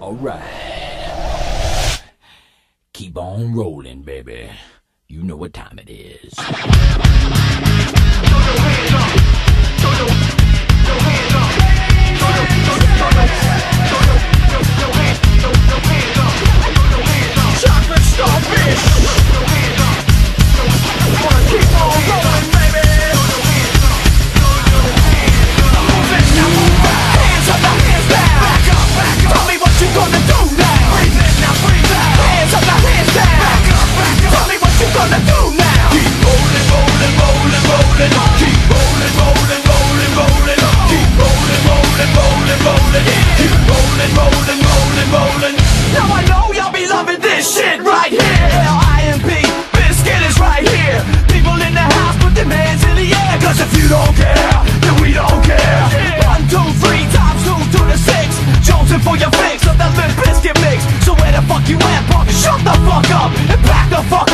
Alright. Keep on rolling, baby. You know what time it is. shit right here L.I.M.P. Bizkit is right here People in the house put their hands in the air Cause if you don't care, then we don't care yeah. One, two, three, times two to the six Jonesing for your fix of the Limp Bizkit mix So where the fuck you at, punk? Shut the fuck up and back the fuck